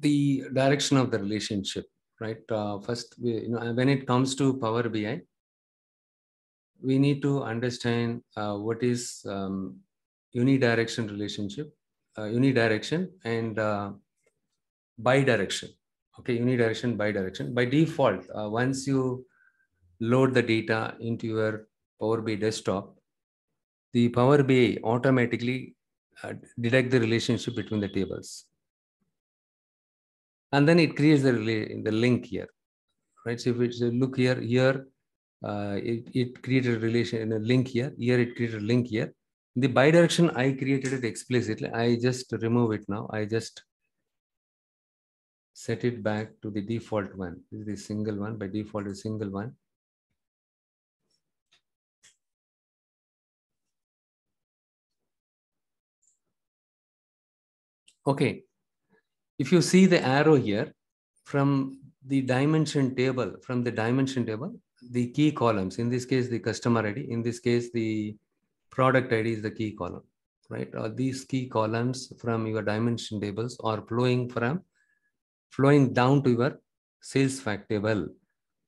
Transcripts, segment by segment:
the direction of the relationship, right? Uh, first, we, you know, when it comes to Power BI, we need to understand uh, what is um, unidirection relationship, uh, unidirection and uh, bidirection. Okay, unidirection, bidirection. By default, uh, once you load the data into your Power BI desktop, the Power BI automatically uh, detect the relationship between the tables. And then it creates the, the link here, right? So if a look here, here, uh, it, it created a relation in a link here, here it created a link here. The bidirection, I created it explicitly. I just remove it now. I just set it back to the default one. This is the single one, by default is single one. Okay, if you see the arrow here from the dimension table, from the dimension table, the key columns, in this case, the customer ID, in this case, the product ID is the key column, right? Uh, these key columns from your dimension tables are flowing from, flowing down to your sales fact table.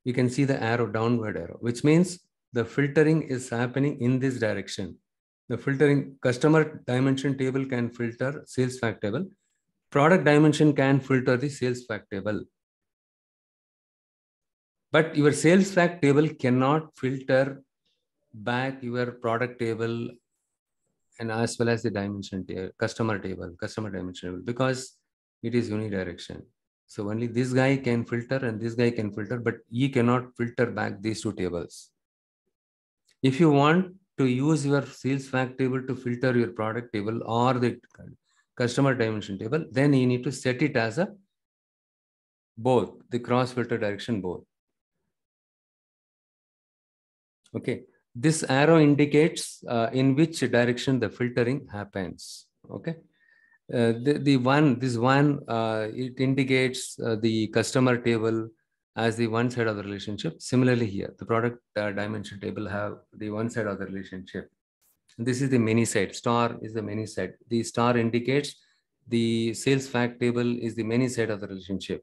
You can see the arrow, downward arrow, which means the filtering is happening in this direction. The filtering customer dimension table can filter sales fact table. Product dimension can filter the sales fact table. But your sales fact table cannot filter back your product table and as well as the dimension table, customer table, customer dimension table, because it is unidirection. So only this guy can filter and this guy can filter, but he cannot filter back these two tables. If you want to use your sales fact table to filter your product table or the customer dimension table, then you need to set it as a both, the cross filter direction both. Okay, this arrow indicates uh, in which direction the filtering happens. Okay, uh, the, the one, this one, uh, it indicates uh, the customer table as the one side of the relationship. Similarly here, the product uh, dimension table have the one side of the relationship. This is the many side. Star is the many side. The star indicates the sales fact table is the many side of the relationship.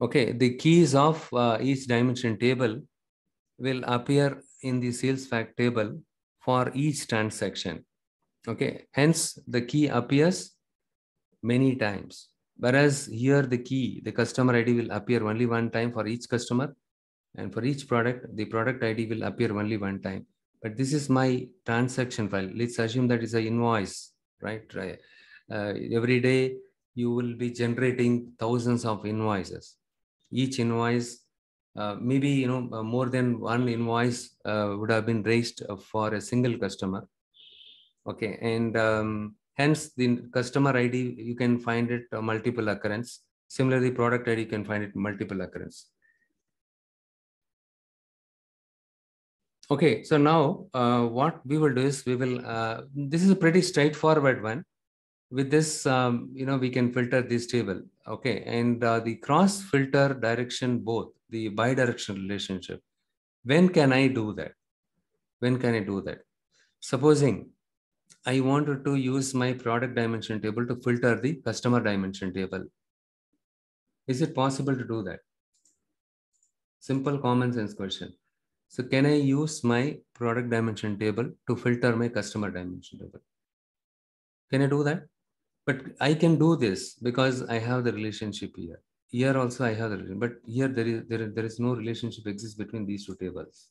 Okay, the keys of uh, each dimension table will appear in the sales fact table for each transaction. Okay, hence the key appears many times. Whereas here the key, the customer ID will appear only one time for each customer. And for each product, the product ID will appear only one time. But this is my transaction file. Let's assume that is an invoice, right? right. Uh, every day you will be generating thousands of invoices. Each invoice, uh, maybe you know uh, more than one invoice uh, would have been raised for a single customer. Okay, and um, Hence, the customer ID, you can find it uh, multiple occurrence. Similarly, product ID, you can find it multiple occurrence. Okay, so now uh, what we will do is we will, uh, this is a pretty straightforward one. With this, um, you know, we can filter this table. Okay, and uh, the cross filter direction both, the bidirectional relationship. When can I do that? When can I do that? Supposing I wanted to use my product dimension table to filter the customer dimension table. Is it possible to do that? Simple common sense question. So can I use my product dimension table to filter my customer dimension table? Can I do that? But I can do this because I have the relationship here. Here also I have the relationship, but here there is, there, there is no relationship exists between these two tables.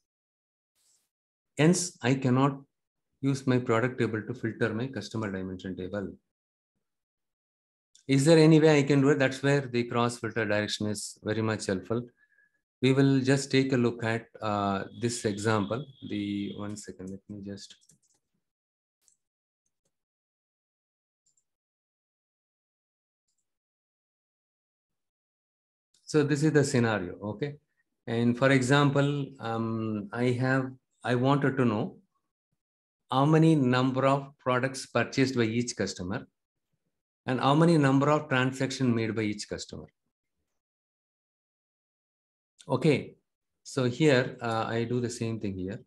Hence, I cannot use my product table to filter my customer dimension table. Is there any way I can do it? That's where the cross filter direction is very much helpful. We will just take a look at uh, this example. The one second, let me just. So this is the scenario, okay? And for example, um, I have, I wanted to know how many number of products purchased by each customer and how many number of transaction made by each customer. Okay, so here uh, I do the same thing here.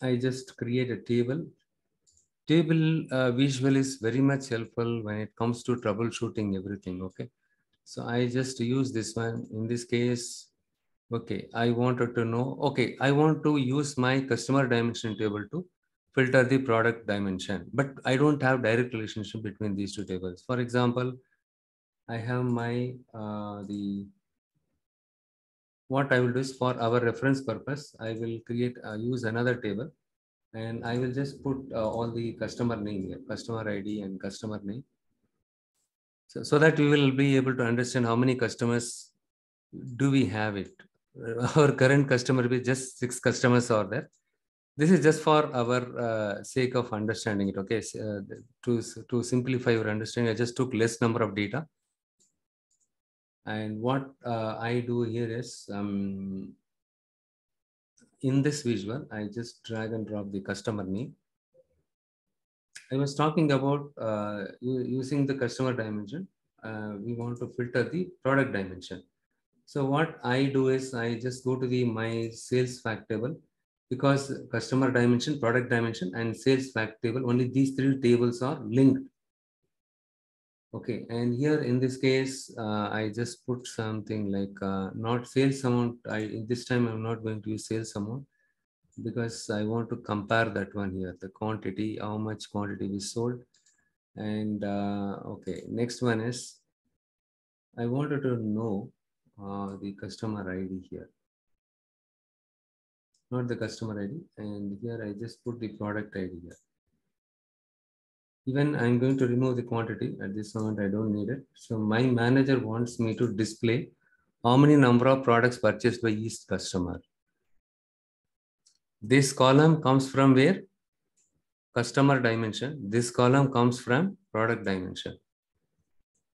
I just create a table. Table uh, visual is very much helpful when it comes to troubleshooting everything. Okay. So I just use this one. In this case, okay, I wanted to know, okay, I want to use my customer dimension table to filter the product dimension, but I don't have direct relationship between these two tables. For example, I have my, uh, the what I will do is for our reference purpose, I will create, uh, use another table and I will just put uh, all the customer name here, customer ID and customer name. So, so that we will be able to understand how many customers do we have it. Our current customer be just six customers are there. This is just for our uh, sake of understanding it. Okay, so, uh, to, to simplify your understanding, I just took less number of data and what uh, I do here is um, in this visual, I just drag and drop the customer name. I was talking about uh, using the customer dimension. Uh, we want to filter the product dimension. So what I do is I just go to the my sales fact table because customer dimension, product dimension, and sales fact table, only these three tables are linked Okay, and here in this case, uh, I just put something like uh, not sales amount. I in this time I'm not going to use sales amount because I want to compare that one here, the quantity, how much quantity we sold. And uh, okay, next one is I wanted to know uh, the customer ID here, not the customer ID. And here I just put the product ID here even I'm going to remove the quantity at this moment, I don't need it. So my manager wants me to display how many number of products purchased by each customer. This column comes from where? Customer dimension. This column comes from product dimension.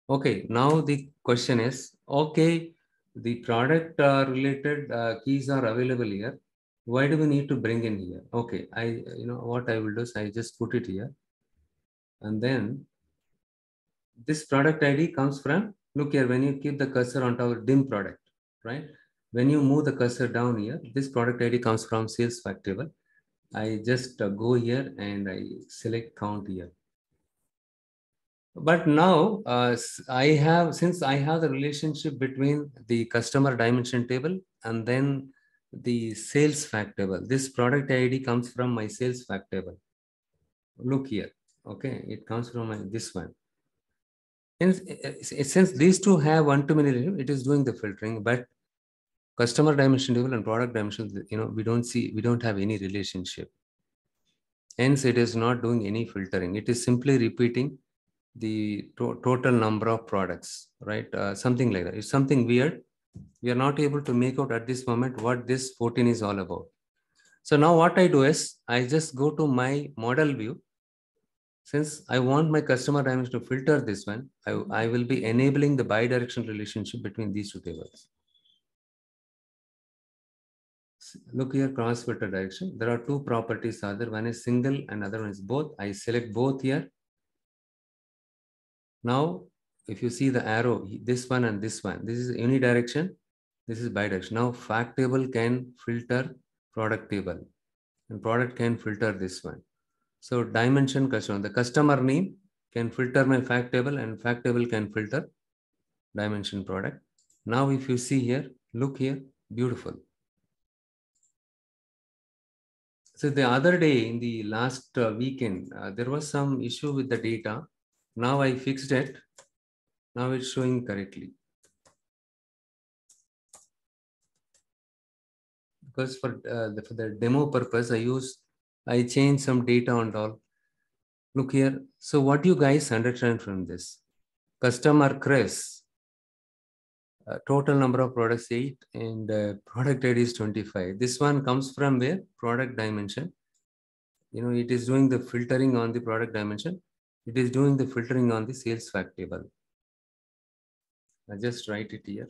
Okay, now the question is, okay, the product uh, related uh, keys are available here. Why do we need to bring in here? Okay, I, you know, what I will do is I just put it here and then this product ID comes from, look here, when you keep the cursor on our dim product, right? When you move the cursor down here, this product ID comes from sales fact table. I just uh, go here and I select count here. But now uh, I have, since I have the relationship between the customer dimension table and then the sales fact table, this product ID comes from my sales fact table. Look here, Okay, it comes from this one. Since these two have one-to-many it is doing the filtering, but customer dimension table and product dimension, you know, we don't see, we don't have any relationship. Hence, it is not doing any filtering. It is simply repeating the to total number of products, right? Uh, something like that. It's something weird. We are not able to make out at this moment what this 14 is all about. So now what I do is I just go to my model view since I want my customer dimension to filter this one, I, I mm-hmm. will be enabling the bidirectional relationship between these two tables. Look here, cross filter direction. There are two properties. Other one is single and other one is both. I select both here. Now, if you see the arrow, this one and this one, this is unidirection. This is bidirectional. Now, fact table can filter product table and product can filter this one. So dimension customer, the customer name can filter my fact table and fact table can filter dimension product. Now, if you see here, look here, beautiful. So the other day in the last uh, weekend, uh, there was some issue with the data. Now I fixed it. Now it's showing correctly. Because for, uh, the, for the demo purpose, I use I changed some data and all. Look here. So what do you guys understand from this? Customer Chris, uh, total number of products 8 and uh, product ID is 25. This one comes from where? Product dimension. You know, it is doing the filtering on the product dimension. It is doing the filtering on the sales fact table. I just write it here.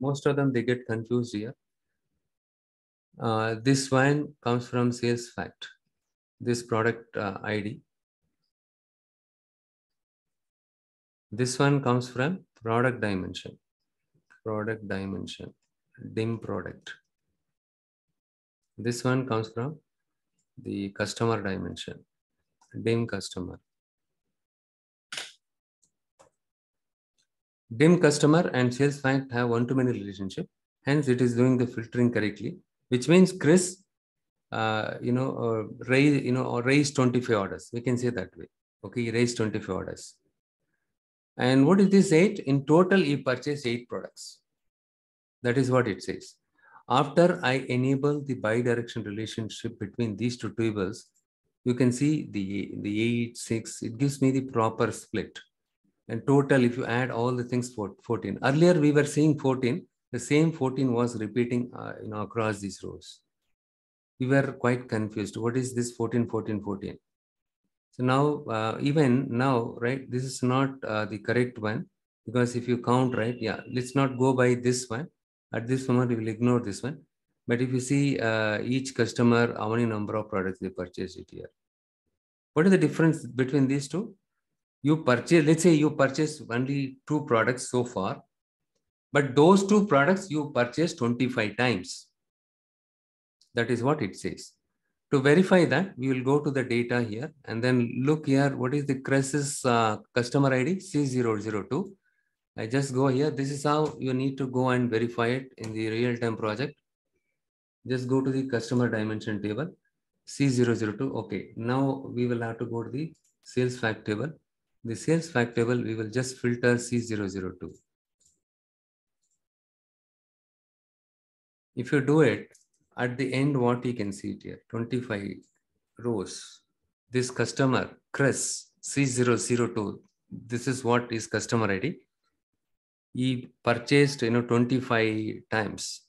Most of them, they get confused here. Uh, this one comes from sales fact, this product uh, ID. This one comes from product dimension, product dimension, dim product. This one comes from the customer dimension, dim customer. Dim customer and sales fact have one-to-many relationship. Hence, it is doing the filtering correctly, which means Chris, uh, you know, uh, raise, you know, or raise 25 orders. We can say that way. Okay, raise 25 orders. And what is this eight? In total, he purchased eight products. That is what it says. After I enable the bi-direction relationship between these two tables, you can see the, the eight, six, it gives me the proper split. And total, if you add all the things, for 14. Earlier, we were seeing 14. The same 14 was repeating uh, you know, across these rows. We were quite confused. What is this 14, 14, 14? So now, uh, even now, right, this is not uh, the correct one because if you count, right, yeah, let's not go by this one. At this moment, we will ignore this one. But if you see uh, each customer, how many number of products they purchased it here. What is the difference between these two? You purchase, let's say you purchase only two products so far, but those two products you purchased 25 times. That is what it says. To verify that, we will go to the data here and then look here. What is the Chris's uh, customer ID? C002. I just go here. This is how you need to go and verify it in the real-time project. Just go to the customer dimension table, C002. Okay, now we will have to go to the sales fact table. The sales fact table, we will just filter C002. If you do it, at the end, what you can see here, 25 rows. This customer, Chris, C002, this is what is customer ID. He purchased, you know, 25 times.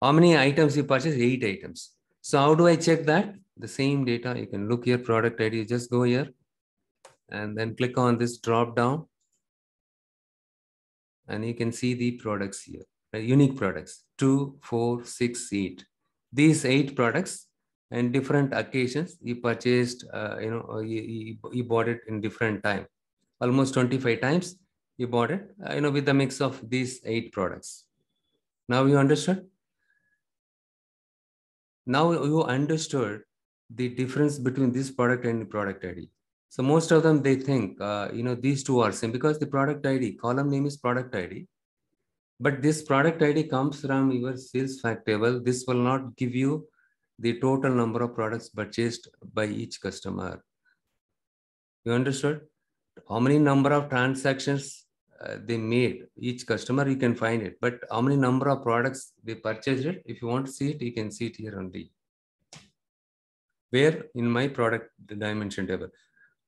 How many items he purchased? Eight items. So how do I check that? The same data, you can look here, product ID, just go here and then click on this drop down and you can see the products here? Unique products, two, four, six, eight. These eight products and different occasions he purchased uh, you know he, he, he, bought it in different time. Almost 25 times he bought it uh, you know with the mix of these eight products. Now you understood? Now you understood the difference between this product and the product id so most of them they think uh, you know these two are same because the product id column name is product id but this product ID comes from your sales fact table. This will not give you the total number of products purchased by each customer. You understood? How many number of transactions uh, they made each customer, you can find it. But how many number of products they purchased it, if you want to see it, you can see it here only. Where in my product dimension table.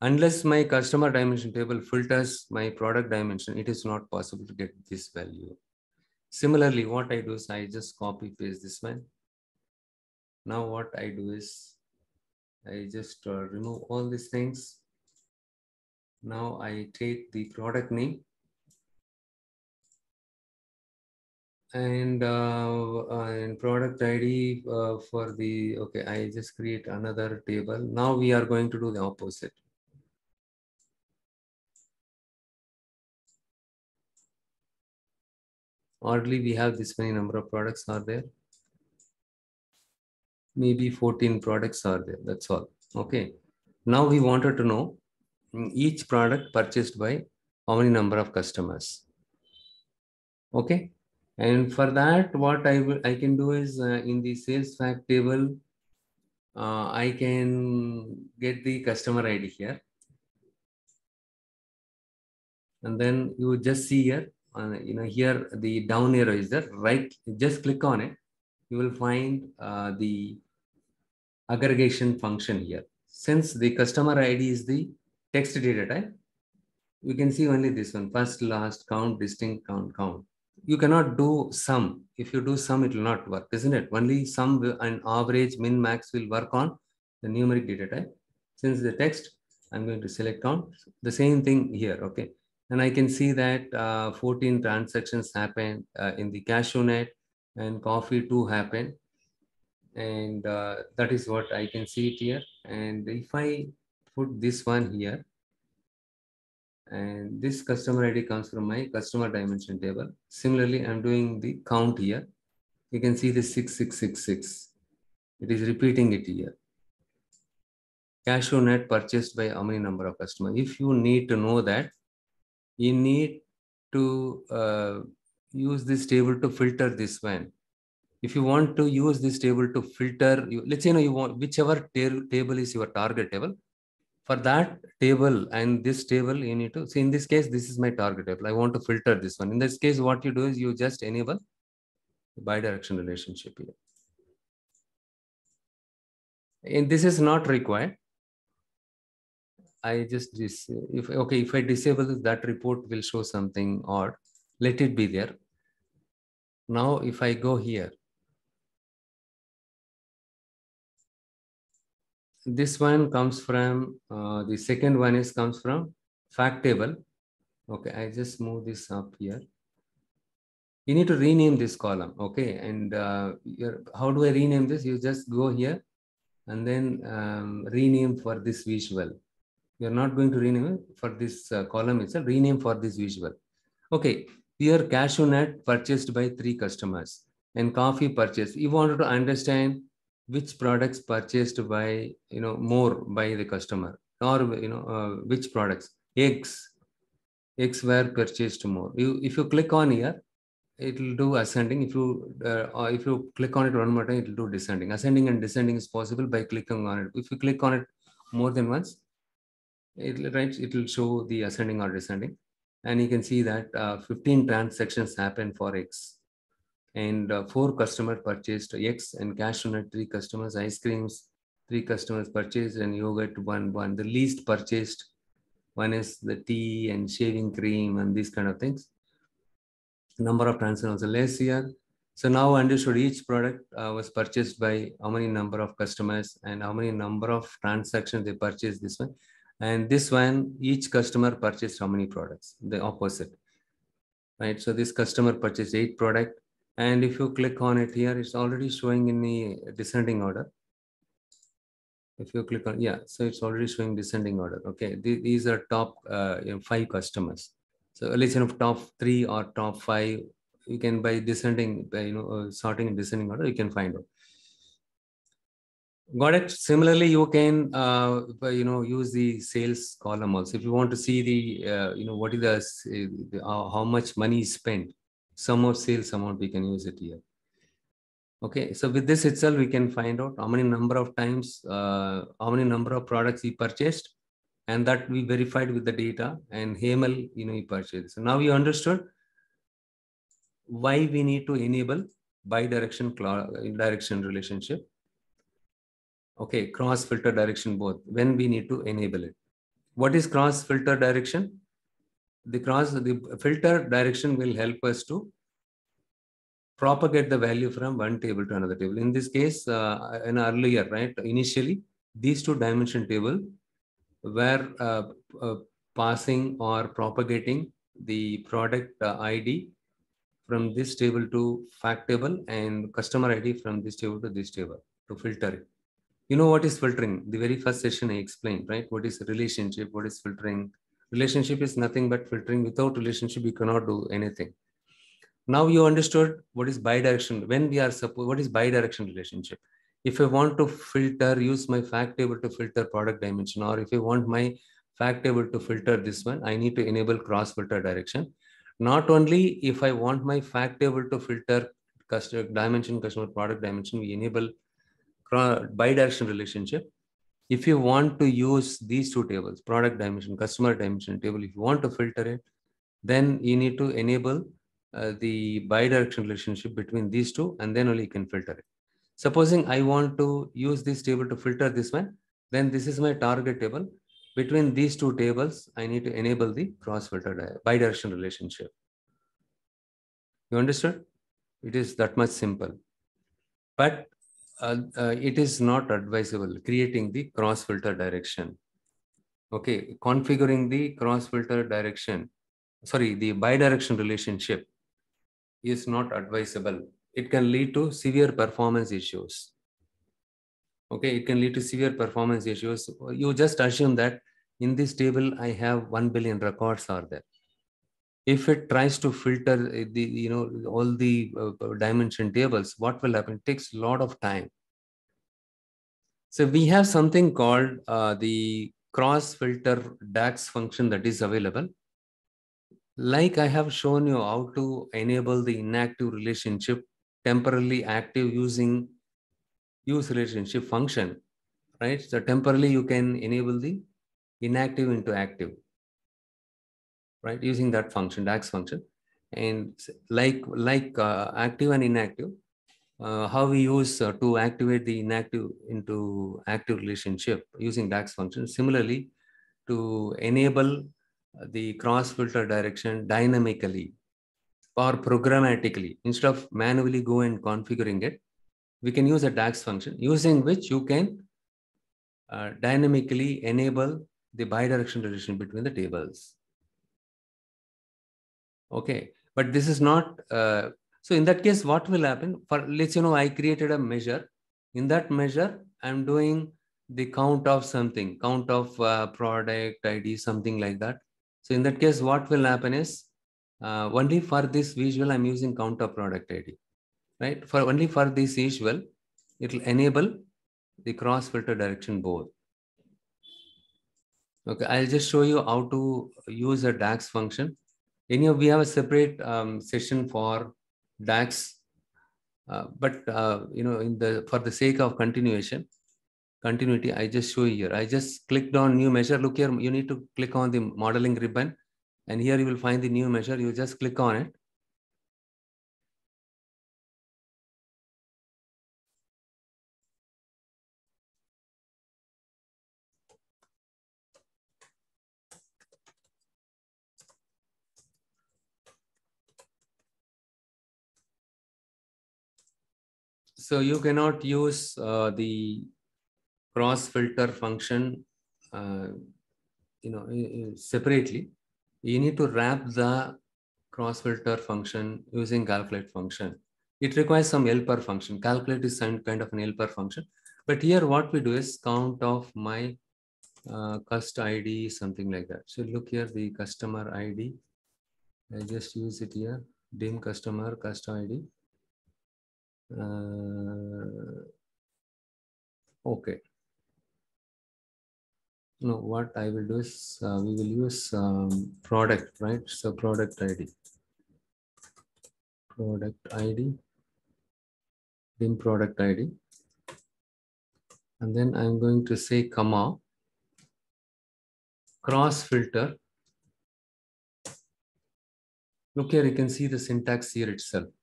Unless my customer dimension table filters my product dimension, it is not possible to get this value. Similarly, what I do is I just copy paste this one. Now what I do is I just uh, remove all these things. Now I take the product name and uh, and product ID uh, for the, okay, I just create another table. Now we are going to do the opposite. Hardly we have this many number of products are there. Maybe 14 products are there. That's all. Okay. Now we wanted to know each product purchased by how many number of customers. Okay. And for that, what I, will, I can do is uh, in the sales fact table, uh, I can get the customer ID here. And then you just see here, uh, you know, here the down arrow is there, right? Just click on it. You will find uh, the aggregation function here. Since the customer ID is the text data type, we can see only this one, first, last, count, distinct, count, count. You cannot do sum. If you do sum, it will not work, isn't it? Only sum and average, min, max will work on the numeric data type. Since the text, I'm going to select count. The same thing here, okay? And I can see that uh, 14 transactions happen uh, in the cashew nut and coffee too happened. And uh, that is what I can see it here. And if I put this one here, and this customer ID comes from my customer dimension table. Similarly, I'm doing the count here. You can see the 6666. It is repeating it here. Cashew nut purchased by how many number of customers? If you need to know that, you need to uh, use this table to filter this one. If you want to use this table to filter, you, let's say you, know, you want whichever table is your target table. For that table and this table, you need to see in this case, this is my target table. I want to filter this one. In this case, what you do is you just enable bidirectional relationship here. And this is not required. I just if okay if I disable that report will show something odd. Let it be there. Now if I go here, this one comes from uh, the second one is comes from fact table. Okay, I just move this up here. You need to rename this column. Okay, and uh, how do I rename this? You just go here and then um, rename for this visual you're not going to rename for this uh, column itself, rename for this visual. Okay, here cashew nut purchased by three customers and coffee purchased. You wanted to understand which products purchased by, you know, more by the customer or, you know, uh, which products, eggs, eggs were purchased more. You, if you click on here, it will do ascending. If you uh, if you click on it one more time, it will do descending. Ascending and descending is possible by clicking on it. If you click on it more than once, it, right, it will show the ascending or descending. And you can see that uh, 15 transactions happen for X. And uh, four customers purchased X and cash on it, three customers, ice creams, three customers purchased and yogurt, one, one. The least purchased, one is the tea and shaving cream and these kind of things. Number of transactions also less here. So now understood each product uh, was purchased by how many number of customers and how many number of transactions they purchased this one. And this one, each customer purchased how many products? The opposite, right? So this customer purchased eight product. And if you click on it here, it's already showing in the descending order. If you click on, yeah, so it's already showing descending order. Okay, these are top uh, you know, five customers. So let's say of top three or top five, you can by descending, by, you know, uh, sorting in descending order, you can find out. Got it. Similarly, you can uh, you know use the sales column also. If you want to see the uh, you know what is the uh, how much money is spent, sum of sales amount, we can use it here. Okay, so with this itself, we can find out how many number of times, uh, how many number of products he purchased, and that we verified with the data. And Hamel, you know, he purchased. So now you understood why we need to enable bi-direction direction relationship okay cross filter direction both when we need to enable it. What is cross filter direction? The cross the filter direction will help us to propagate the value from one table to another table. In this case uh, in earlier right initially these two dimension table were uh, uh, passing or propagating the product uh, id from this table to fact table and customer id from this table to this table to filter it you know what is filtering? The very first session i explained right? What is relationship? What is filtering? Relationship is nothing but filtering. Without relationship you cannot do anything. Now you understood what is bidirectional. When we are suppose what is bidirectional relationship? If i want to filter use my fact table to filter product dimension or if i want my fact table to filter this one i need to enable cross filter direction. Not only if i want my fact table to filter customer dimension customer product dimension we enable bidirectional relationship. If you want to use these two tables, product dimension, customer dimension table, if you want to filter it, then you need to enable uh, the bidirectional relationship between these two, and then only you can filter it. Supposing I want to use this table to filter this one, then this is my target table. Between these two tables, I need to enable the cross filter bidirectional relationship. You understood? It is that much simple. But uh, uh, it is not advisable creating the cross filter direction. Okay, configuring the cross filter direction, sorry, the bidirectional relationship is not advisable. It can lead to severe performance issues. Okay, it can lead to severe performance issues. You just assume that in this table, I have 1 billion records are there if it tries to filter uh, the you know all the uh, dimension tables what will happen it takes a lot of time So we have something called uh, the cross filter DAX function that is available. Like I have shown you how to enable the inactive relationship temporarily active using use relationship function, right? So temporarily you can enable the inactive into active, right? Using that function, DAX function. And like, like uh, active and inactive, uh, how we use uh, to activate the inactive into active relationship using DAX function. Similarly, to enable the cross filter direction dynamically or programmatically instead of manually go and configuring it we can use a DAX function using which you can uh, dynamically enable the bidirectional relation between the tables okay but this is not uh, so in that case what will happen for let's you know i created a measure in that measure i'm doing the count of something count of uh, product id something like that so in that case what will happen is uh, only for this visual, I'm using count of product ID, right? For only for this visual, it will enable the cross filter direction both. Okay, I'll just show you how to use a DAX function. Any of we have a separate um, session for DAX, uh, but uh, you know, in the for the sake of continuation, continuity, I just show you here. I just clicked on new measure. Look here, you need to click on the modeling ribbon and here you will find the new measure. You just click on it. So you cannot use uh, the cross filter function, uh, you know, separately you need to wrap the cross filter function using calculate function. It requires some helper function. Calculate is some kind of an helper function. But here what we do is count of my uh, cust ID, something like that. So look here, the customer ID. I just use it here. dim customer cust ID. Uh, okay. Now what i will do is uh, we will use um, product right? So product id product id dim product id and then i'm going to say comma. Cross filter. Look here you can see the syntax here itself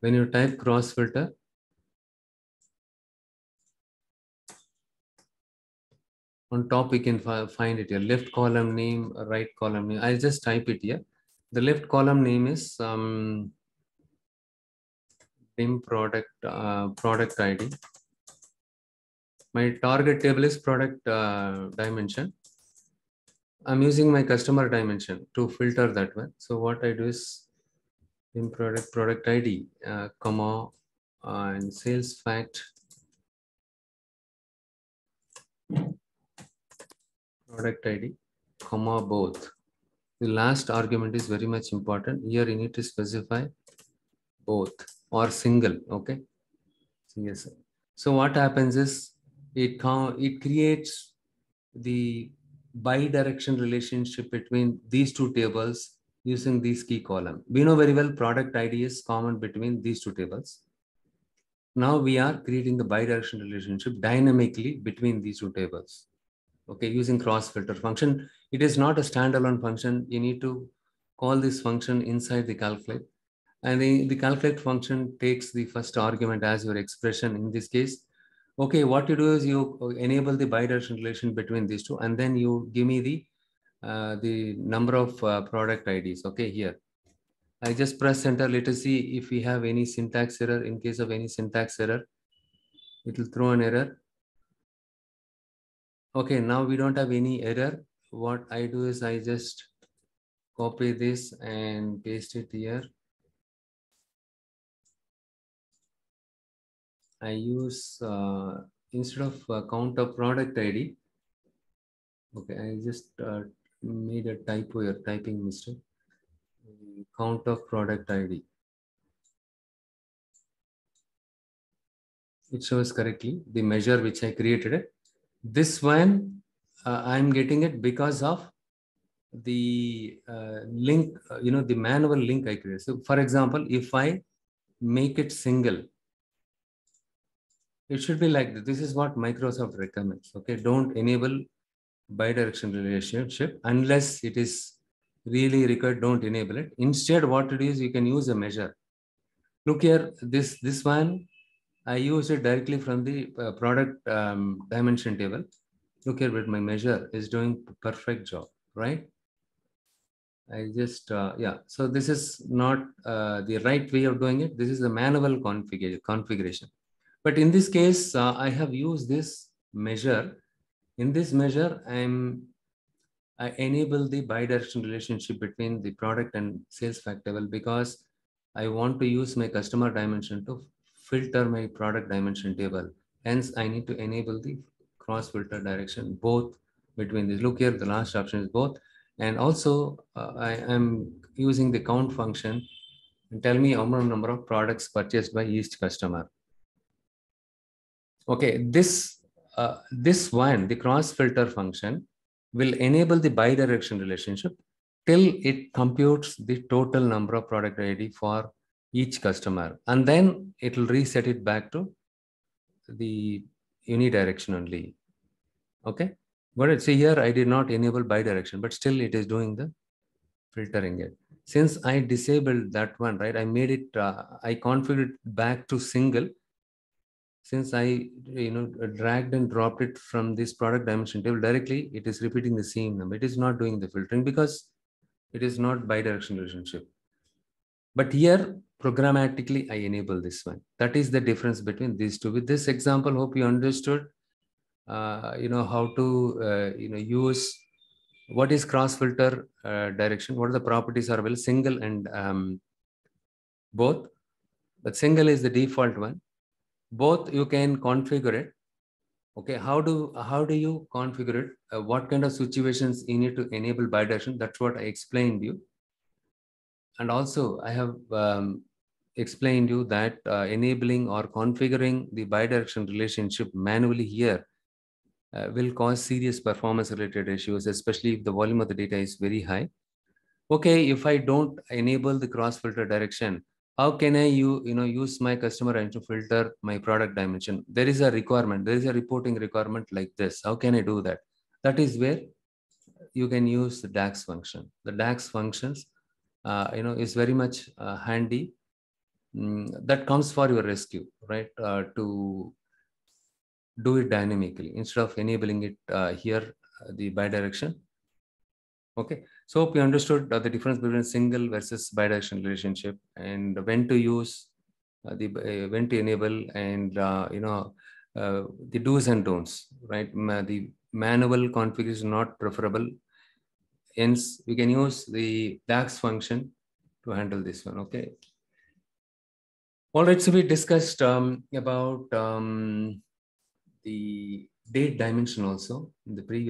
when you type cross filter on top we can find it here. Left column name right column name. I'll just type it here. The left column name is um dim product uh, product id my target table is product uh, dimension. I'm using my customer dimension to filter that one. So what i do is dim product product id uh, comma uh, and sales fact product ID, comma both. The last argument is very much important. Here you need to specify both or single, okay? Yes. So what happens is it, it creates the bi-direction relationship between these two tables using these key column. We know very well product ID is common between these two tables. Now we are creating the bi-direction relationship dynamically between these two tables okay, using cross filter function. It is not a standalone function. You need to call this function inside the calculate. And the, the calculate function takes the first argument as your expression in this case. Okay, what you do is you enable the bidirectional relation between these two, and then you give me the the number of uh, product IDs. Okay, here. I just press enter. Let us see if we have any syntax error. In case of any syntax error, it will throw an error. Okay, now we don't have any error. What I do is I just copy this and paste it here. I use, uh, instead of uh, count of product ID, okay, I just uh, made a typo here, typing mistake. Count of product ID. it shows correctly the measure which I created it. This one, uh, I'm getting it because of the uh, link, uh, you know, the manual link I created. So for example, if I make it single, it should be like this. This is what Microsoft recommends. Okay, don't enable bidirectional relationship unless it is really required. Don't enable it. Instead, what it is, you can use a measure. Look here, this this one, I use it directly from the uh, product um, dimension table. Look here, with my measure is doing perfect job, right? I just, uh, yeah, so this is not uh, the right way of doing it. This is the manual config configuration. But in this case, uh, I have used this measure. In this measure, I'm I enable the bidirectional relationship between the product and sales fact table because I want to use my customer dimension to filter my product dimension table. Hence, I need to enable the cross filter direction both between these. Look here, the last option is both. And also, uh, I am using the count function and tell me how many number of products purchased by each customer. Okay, this uh, this one, the cross filter function, will enable the bidirectional relationship till it computes the total number of product ID for each customer. And then it will reset it back to the unidirection only. Okay. It. See here, I did not enable bidirection, but still it is doing the filtering it. Since I disabled that one, right? I made it, uh, I configured it back to single. Since I, you know, dragged and dropped it from this product dimension table directly, it is repeating the same number. It is not doing the filtering because it is not bidirectional relationship. But here, programmatically, I enable this one. That is the difference between these two. With this example, hope you understood uh, you know how to uh, you know use what is cross filter uh, direction what are the properties are well single and um, both but single is the default one both you can configure it. Okay how do how do you configure it? Uh, what kind of situations you need to enable bidirection that's what i explained you. And also i have um, explained you that uh, enabling or configuring the bidirection relationship manually here uh, will cause serious performance related issues, especially if the volume of the data is very high. Okay, if I don't enable the cross filter direction, how can I you, you know, use my customer and to filter my product dimension? There is a requirement, there is a reporting requirement like this. How can I do that? That is where you can use the DAX function. The DAX functions, uh, you know, is very much uh, handy. Mm, that comes for your rescue, right? Uh, to do it dynamically instead of enabling it uh, here, uh, the bidirection. Okay, so you understood uh, the difference between single versus bidirectional relationship and when to use uh, the uh, when to enable and you know the do's and don'ts, right? The manual configuration is not preferable. Hence, we can use the DAX function to handle this one. Okay. All right, so we discussed um, about um, the date dimension also in the previous